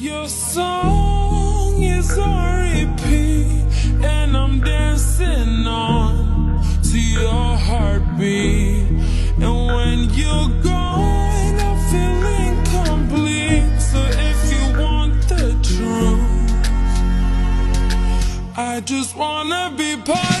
your song is on repeat, and I'm dancing on to your heartbeat. And when you're gone, I feel incomplete. So if you want the truth, I just wanna be part.